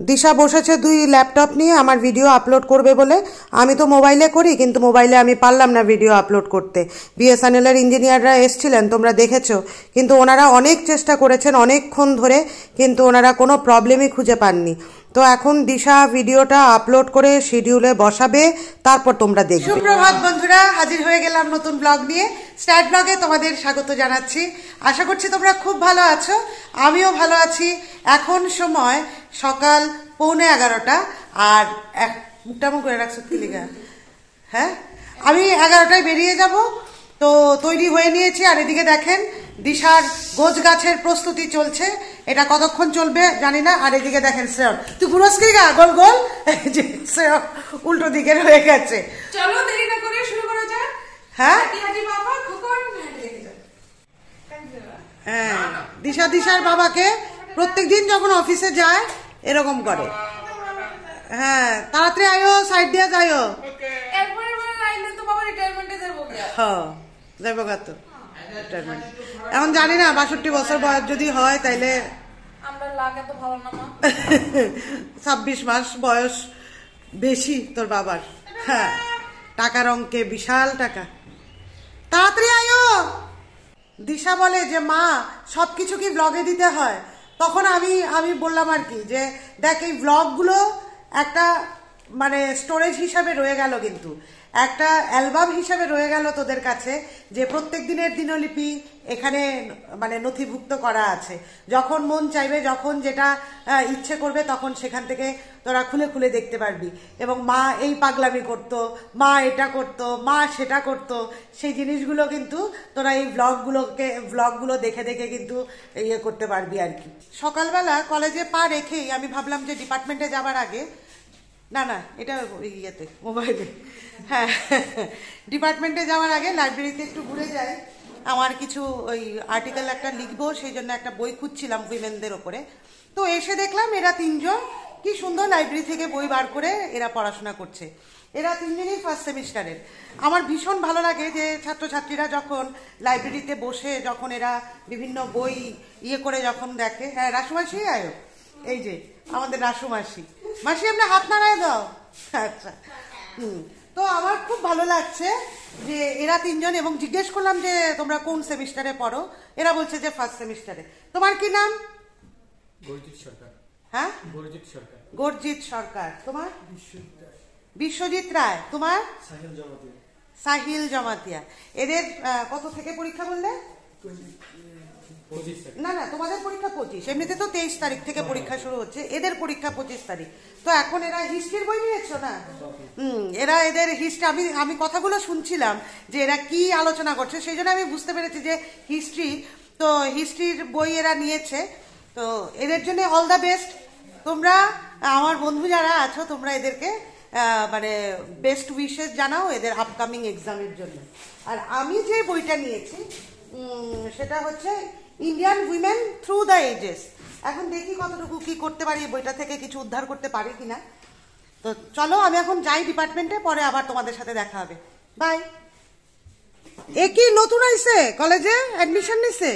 দিশা বসেছে দুই ল্যাপটপ নিয়ে, আমার ভিডিও আপলোড করবে বলে। আমি তো মোবাইলে করি, কিন্তু মোবাইলে আমি পারলাম না ভিডিও আপলোড করতে। বিএসএনএল এর ইঞ্জিনিয়াররা এসছিলেন, তোমরা দেখেছ। কিন্তু ওনারা অনেক চেষ্টা করেছেন, অনেকক্ষণ ধরে, কিন্তু ওনারা কোনো প্রবলেমই খুঁজে পাননি। তো এখন দিশা ভিডিওটা আপলোড করে শিডিউলে বসাবে, তারপর তোমরা দেখবে। সুপ্রভাত বন্ধুরা, হাজির হয়ে গেলাম নতুন ব্লগ নিয়ে। স্ট্যাট ব্লগে তোমাদের স্বাগত জানাচ্ছি। আশা করছি তোমরা খুব ভালো আছো, আমিও ভালো আছি। এখন সময় সকাল পৌনে এগারোটা আর এক মুখটা মুখ করে রাখছো কি লিগা? হ্যাঁ? আমি এগারোটায় বেরিয়ে যাব তো তৈরি হয়ে নিয়েছি। আর এদিকে দেখেন দিশার গোছ গাছের প্রস্তুতি চলছে। এটা কতক্ষণ চলবে জানি না। আর এদিকে দেখেন শ্রেয়ন তুই পুরস্কৃত গা? গোল গোল? যে শ্রেয়ন উল্টো দিকের হয়ে গেছে। চলো দেরি না করে শুরু করা যাক। হ্যাঁ? যাও হ্যাঁ দিশা দিশার বাবাকে প্রত্যেকদিন যখন অফিসে যায় এরকম করে। হ্যাঁ তাড়াতাড়ি আয়ো সাইড দিয়ে যাইও রিটায়ারমেন্টে হ্যাঁ যাইব গা তো। Retirement। এখন জানি না বাষট্টি বছর বয়স যদি হয় তাইলে আমরা লাগ এত ভালো না মা। ছাব্বিশ মাস বয়স বেশি তোর বাবার। হ্যাঁ টাকার অঙ্কে বিশাল টাকা। তাড়াতাড়ি আয়ো। দিশা বলে যে মা সব কিছু কি ব্লগে দিতে হয়? তখন আমি আমি বললাম আর কি যে, দেখ, এই ব্লগগুলো একটা মানে স্টোরেজ হিসাবে রয়ে গেল কিন্তু। একটা অ্যালবাম হিসাবে রয়ে গেল তোদের কাছে, যে প্রত্যেক দিনের দিনলিপি এখানে মানে নথিভুক্ত করা আছে। যখন মন চাইবে, যখন যেটা ইচ্ছে করবে, তখন সেখান থেকে তোরা খুলে খুলে দেখতে পারবি। এবং মা এই পাগলামি করত, মা এটা করত, মা সেটা করত। সেই জিনিসগুলো কিন্তু তোরা এই ব্লগগুলোকে ব্লগগুলো দেখে দেখে কিন্তু ইয়ে করতে পারবি আর কি। সকালবেলা কলেজে পা রেখেই আমি ভাবলাম যে ডিপার্টমেন্টে যাবার আগে না না, এটা ইয়েতে, মোবাইলে। হ্যাঁ ডিপার্টমেন্টে যাওয়ার আগে লাইব্রেরিতে একটু ঘুরে যাই। আমার কিছু ওই আর্টিকেল একটা লিখব, সেই জন্য একটা বই খুঁজছিলাম উইমেনদের ওপরে। তো এসে দেখলাম এরা তিনজন, কি সুন্দর লাইব্রেরি থেকে বই বার করে এরা পড়াশোনা করছে। এরা তিনজনই ফার্স্ট সেমিস্টারের আমার ভীষণ ভালো লাগে যে ছাত্রছাত্রীরা যখন লাইব্রেরিতে বসে, যখন এরা বিভিন্ন বই ইয়ে করে যখন দেখে হ্যাঁ রাসুমাসি আয়ো এই যে, আমাদের রাসু মাসি আপনি হাত নাড়ায় দাও। আচ্ছা। হুম। তো আমার খুব ভালো লাগছে যে এরা তিনজন এবং জিজ্ঞেস করলাম যে তোমরা কোন সেমিস্টারে পড়ো এরা বলছে যে ফার্স্ট সেমিস্টারে। তোমার কি নাম? গর্জিত সরকার। হ্যাঁ? গর্জিত সরকার। গর্জিত সরকার। তোমার? বিশ্বজিৎ রায়। তোমার? সাহিল জমাতে সাহিল জমাতিয়া। এদের কত থেকে পরীক্ষা বললে? না না তোমাদের পরীক্ষা পঁচিশ। এমনিতে তো তেইশ তারিখ থেকে পরীক্ষা শুরু হচ্ছে। এদের পরীক্ষা পঁচিশ তারিখ। তো এখন এরা হিস্ট্রির বই নিয়েছো না? হুম এরা এদের হিস্ট্রি আমি আমি কথাগুলো শুনছিলাম যে এরা কি আলোচনা করছে সেই জন্য আমি বুঝতে পেরেছি যে হিস্ট্রি তো হিস্ট্রির বই এরা নিয়েছে। তো এদের জন্য অল দ্য বেস্ট। তোমরা আমার বন্ধু যারা আছো তোমরা এদেরকে মানে বেস্ট উইশেস জানাও এদের আপকামিং এক্সামের জন্য। আর আমি যে বইটা নিয়েছি সেটা হচ্ছে Indian women through the ages এখন দেখি কতটুকু কি করতে পারি বইটা থেকে কিছু উদ্ধার করতে পারি কিনা। তো চলো, আমি এখন যাই ডিপার্টমেন্টে, পরে আবার তোমাদের সাথে দেখা হবে। বাই এ কি নতুন আইছে? কলেজে? অ্যাডমিশন নিছে?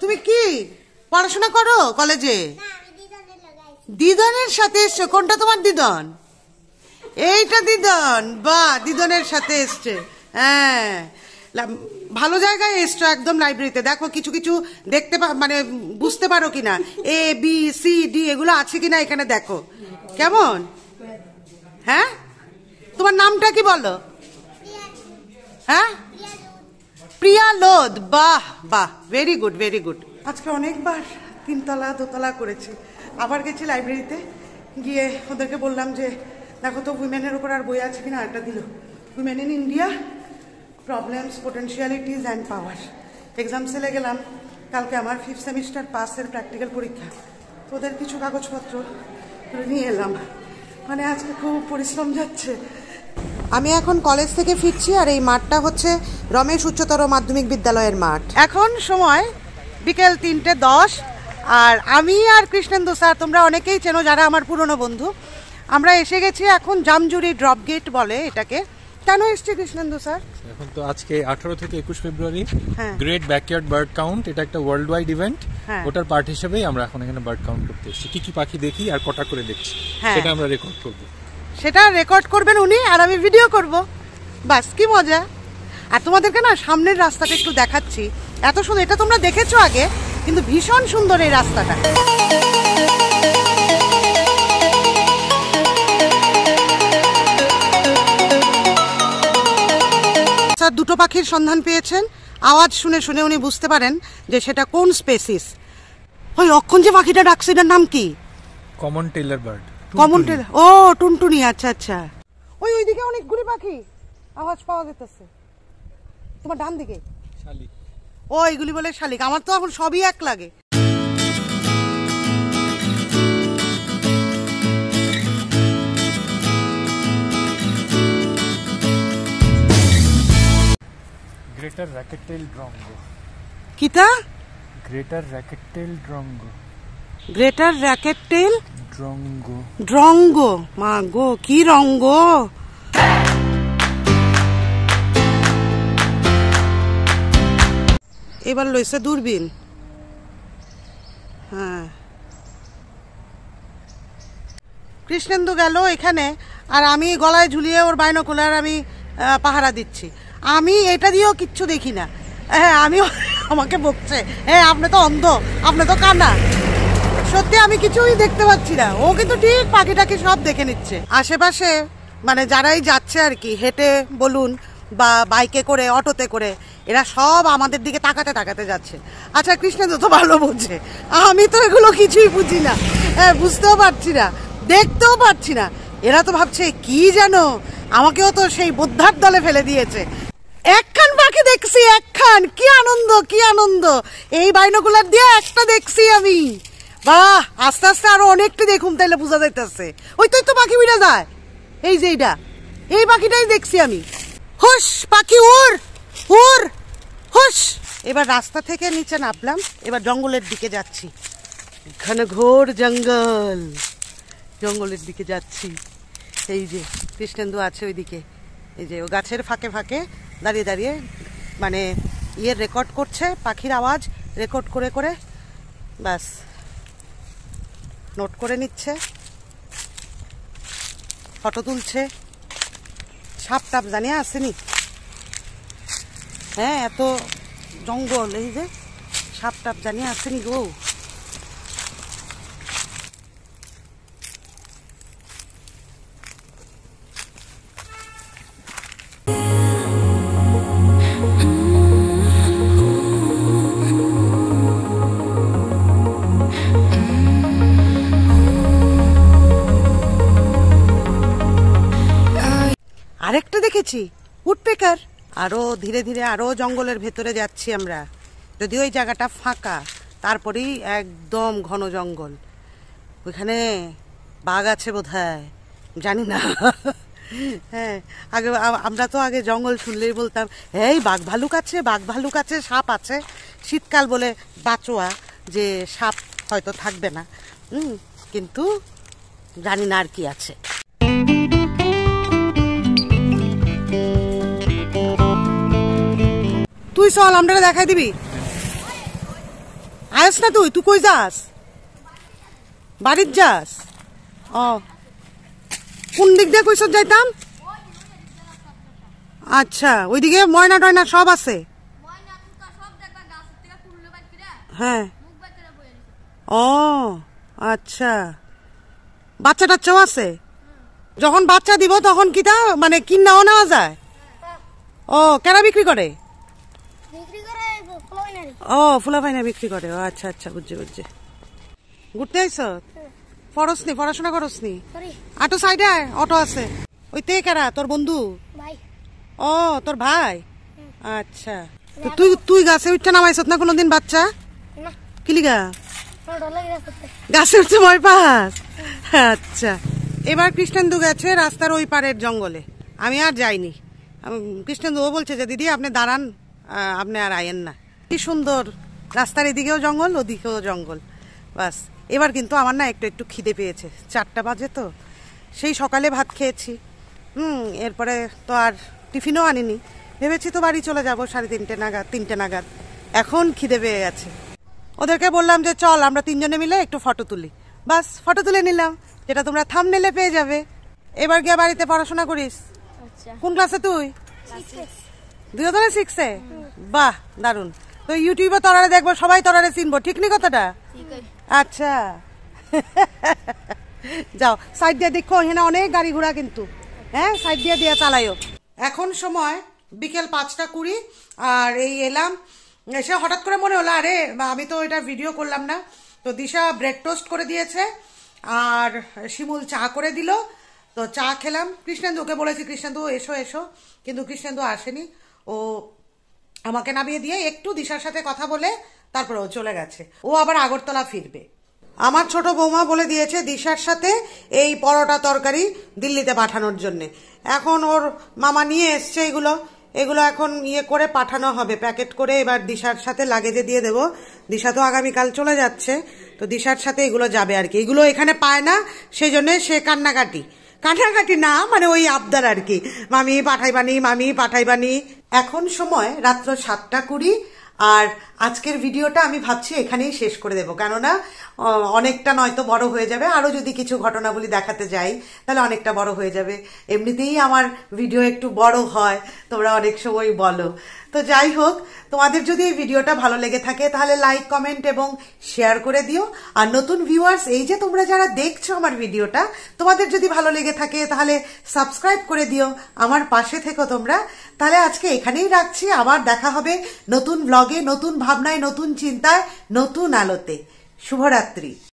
তুমি কি? পড়াশোনা করো কলেজে? দিদনের সাথে এসছো। কোনটা তোমার দিদন? এইটা দিদন। বা দিদনের সাথে এসছে। হ্যাঁ। ভালো জায়গায় এসছো একদম লাইব্রেরিতে দেখো কিছু কিছু দেখতে মানে বুঝতে পারো কিনা। এ বি সি ডি এগুলো আছে কিনা এখানে দেখো। কেমন? হ্যাঁ? তোমার নামটা কি বলো? হ্যাঁ? প্রিয়া লোদ বাহ বাহ। ভেরি গুড ভেরি গুড আজকে অনেকবার তিনতলা, দোতলা করেছি। আবার গেছি লাইব্রেরিতে গিয়ে ওদেরকে বললাম যে, দেখো তো উইমেনের উপর আর বই আছে কিনা? একটা দিল। Women in India problems potentialities and power exam সেলে গেলাম, কালকে আমার ফিফথ সেমিস্টার পাসের প্র্যাকটিক্যাল পরীক্ষা। তো ওদের কিছু কাগজপত্র নিয়ে এলাম। মানে আজকে খুব পরিশ্রম যাচ্ছে। আমি এখন কলেজ থেকে ফিরছি আর এই মাঠটা হচ্ছে রমেশ উচ্চতর মাধ্যমিক বিদ্যালয়ের মাঠ। এখন সময় বিকেল তিনটে দশ। আর আমি আর কৃষ্ণেন্দু স্যার, তোমরা অনেকেই চেনো যারা আমার পুরনো বন্ধু। আমরা এসে গেছি এখন জামজুরি ড্রপ গেট বলে এটাকে। কেন এসছে কৃষ্ণেন্দু স্যার? এখন তো আজকে আঠারো থেকে একুশ ফেব্রুয়ারি। গ্রেট ব্যাকইয়ার্ড বার্ড কাউন্ট এটা একটা ওয়ার্ল্ড ওয়াইড ইভেন্ট। ওটার পার্ট হিসেবেই আমরা এখন এখানে বার্ড কাউন্ট করতে এসেছি। কি কি পাখি দেখি আর কটা করে দেখছি হ্যাঁ। সেটা আমরা রেকর্ড করব। সেটা রেকর্ড করবেন উনি আর আমি ভিডিও করব। বাস কি মজা। আর তোমাদেরকে না সামনের রাস্তাটা একটু দেখাচ্ছি। এত সুন্দর এটা তোমরা দেখেছ আগে কিন্তু ভীষণ সুন্দর এই রাস্তাটা। স্যার দুটো পাখির সন্ধান পেয়েছেন। আওয়াজ শুনে শুনে উনি বুঝতে পারেন যে সেটা কোন স্পেসিস ওই অক্ষণ যে পাখিটা ডাকছে এটার নাম কি? Common tailor bird. Common tail- ও টুনটুনি আচ্ছা আচ্ছা। ওই ওইদিকে অনেকগুলি পাখি আওয়াজ পাওয়া যেতেছে। তোমার ডান দিকে? শালিক। ও এইগুলি বলে শালিক। আমার তো এখন সবই এক লাগে। গ্রেটার র্যাকেট টেইল ড্রঙ্গ কিতা racket tail drongo greater racket tail drongo drongo মা গো কি রঙ্গ এবার লইছে দূরবীন। হ্যাঁ। কৃষ্ণেন্দু গেল এখানে আর আমি গলায় ঝুলিয়ে ওর বাইনোকুলার আমি আহ, পাহারা দিচ্ছি। আমি এটা দিয়েও কিচ্ছু দেখি না। হ্যাঁ আমি আমাকে বকছে। হ্যাঁ আপনি তো অন্ধ, আপনি তো কানা। সত্যি আমি কিছুই দেখতে পাচ্ছি না। ও কিন্তু ঠিক পাখিটাকে সব দেখে নিচ্ছে। আশেপাশে মানে যারাই যাচ্ছে আর কি, হেঁটে, বলুন, বা বাইকে করে, অটোতে করে, এরা সব আমাদের দিকে তাকাতে তাকাতে যাচ্ছে। আচ্ছা কৃষ্ণেন্দু তো ভালো বুঝছে আমি তো এগুলো কিছুই বুঝি না। হ্যাঁ বুঝতেও পারছি না। দেখতেও পারছি না। এরা তো ভাবছে, কি যেন? আমাকেও তো সেই বোদ্ধার দলে ফেলে দিয়েছে। একখান পাখি দেখছি, একখান। কি আনন্দ কি আনন্দ। এই বাইনোকুলার দিয়ে একটা দেখছি আমি। বাহ, আস্তে আস্তে আরও অনেকটা দেখুন তাইলে বোঝা যাইতেছে। ওই তো তো পাখি উড়ে যায়। এই যে এইটা। এই পাখিটাই দেখছি আমি। হুস পাখি উড় উড় হুস এবার রাস্তা থেকে নিচে নামলাম। এবার জঙ্গলের দিকে যাচ্ছি। এখানে ঘোর জঙ্গল। জঙ্গলের দিকে যাচ্ছি। এই যে কৃষ্ণেন্দু আছে ওইদিকে। এই যে ও গাছের ফাঁকে ফাঁকে দাঁড়িয়ে দাঁড়িয়ে মানে ইয়ে রেকর্ড করছে, পাখির আওয়াজ রেকর্ড করে করে, ব্যাস। নোট করে নিচ্ছে। ফটো তুলছে। সাপ টাপ জানিয়ে আসেনি। হ্যাঁ এত জঙ্গল, এই যে সাপ টাপ জানিয়ে আসেনি গো। আরেকটা দেখেছি উডপেকার আরও ধীরে ধীরে আরও জঙ্গলের ভেতরে যাচ্ছি আমরা। যদি ওই জায়গাটা ফাঁকা, তারপরেই একদম ঘন জঙ্গল। ওইখানে বাঘ আছে বোধ জানি না। হ্যাঁ আগে আমরা তো আগে জঙ্গল শুনলেই বলতাম, এই, বাঘ ভালুক আছে, বাঘ ভালুক আছে, সাপ আছে। শীতকাল বলে বাঁচোয়া, যে সাপ হয়তো থাকবে না। কিন্তু জানি না আর কি আছে। তুই চল আমরা দেখাই দিবি। আয়স না তুই তুই কই যাস? বাড়ির যাস? ও। কোন দিক দিয়ে কইসব যাইতাম? আচ্ছা ওইদিকে ময়না টয়না সব আছে? হ্যাঁ। ও আচ্ছা। বাচ্চা টাচ্চাও আছে? যখন বাচ্চা দিব তখন কি তা মানে কিনাও নেওয়া যায়? ও কেনা বিক্রি করে? ও ফুলা বিক্রি করে। ও আচ্ছা আচ্ছা বুঝছি বুঝছি। ঘুরতে আইস পড়স নি পড়াশোনা করস নি আটো সাইডে অটো আছে। ওই তে কারা? তোর বন্ধু? ও তোর ভাই? আচ্ছা। তুই তুই গাছে উঠতে নামাইছ না কোনোদিন বাচ্চা? না। কিলিগা গাছে উঠতে ভয় পাস? আচ্ছা। এবার কৃষ্ণেন্দু গেছে রাস্তার ওই পারের জঙ্গলে। আমি আর যাইনি। আমি- কৃষ্ণেন্দু ও বলছে যে দিদি আপনি দাঁড়ান আপনি আর আয়েন না। কি সুন্দর। রাস্তার এদিকেও জঙ্গল ওদিকেও জঙ্গল। বাস এবার কিন্তু আমার না একটু একটু খিদে পেয়েছে। চারটা বাজে তো সেই সকালে ভাত খেয়েছি। হুম এরপরে তো আর টিফিনও আনিনি। ভেবেছি তো বাড়ি চলে যাব সাড়ে তিনটে নাগাদ তিনটে নাগাদ। এখন খিদে পেয়ে গেছে। ওদেরকে বললাম যে চল আমরা তিনজনে মিলে একটু ফটো তুলি। বাস ফটো তুলে নিলাম। যেটা তোমরা থাম থামনেলে পেয়ে যাবে। এবার গিয়ে বাড়িতে পড়াশোনা করিস। আচ্ছা। কোন ক্লাসে তুই? দুই হাজার সিক্সে বাহ দারুণ তো ইউটিউবে তরারে দেখব সবাই তরারে চিনবো। ঠিক নি কথাটা? আচ্ছা। যাও সাইড দিয়ে দেখো এখানে অনেক গাড়ি ঘোড়া কিন্তু। হ্যাঁ সাইড দিয়ে দিয়ে চালাইও এখন সময় বিকেল পাঁচটা কুড়ি আর এই এলাম। এসে হঠাৎ করে মনে হলো আরে আমি তো এটা ভিডিও করলাম না। তো দিশা ব্রেড টোস্ট করে দিয়েছে আর শিমুল চা করে দিল। তো চা খেলাম। কৃষ্ণেন্দু ওকে বলেছি কৃষ্ণেন্দু এসো এসো। কিন্তু কৃষ্ণেন্দু আসেনি। ও আমাকে নামিয়ে দিয়ে একটু দিশার সাথে কথা বলে তারপর ও চলে গেছে। ও আবার আগরতলা ফিরবে। আমার ছোট বৌমা বলে দিয়েছে দিশার সাথে এই পরোটা তরকারি দিল্লিতে পাঠানোর জন্য। এখন ওর মামা নিয়ে এসছে এগুলো। এগুলো এখন ইয়ে করে পাঠানো হবে। প্যাকেট করে এবার দিশার সাথে লাগেজে দিয়ে দেবো। দিশা তো আগামীকাল চলে যাচ্ছে। তো দিশার সাথে এগুলো যাবে আর কি। এগুলো এখানে পায় না সেই জন্য সে কান্নাকাটি। কাটাকাটি না মানে ওই আবদার আর কি। মামি পাঠাইবানি মামি পাঠাইবানি। এখন সময় রাত্র সাতটা কুড়ি, আর আজকের ভিডিওটা আমি ভাবছি এখানেই শেষ করে দেবো। কেননা অনেকটা নয়তো বড় হয়ে যাবে। আরও যদি কিছু ঘটনাগুলি দেখাতে যাই, তাহলে অনেকটা বড় হয়ে যাবে। এমনিতেই আমার ভিডিও একটু বড় হয়, তোমরা অনেক সময় বলো। তো যাই হোক, তোমাদের যদি এই ভিডিওটা ভালো লেগে থাকে, তাহলে লাইক কমেন্ট এবং শেয়ার করে দিও। আর নতুন ভিউয়ার্স এই যে তোমরা যারা দেখছ আমার ভিডিওটা, তোমাদের যদি ভালো লেগে থাকে, তাহলে সাবস্ক্রাইব করে দিও। আমার পাশে থেকো তোমরা। তাহলে আজকে এখানেই রাখছি। আবার দেখা হবে নতুন ব্লগে নতুন ভাবনায়, নতুন চিন্তায়, নতুন আলোতে। শুভরাত্রি।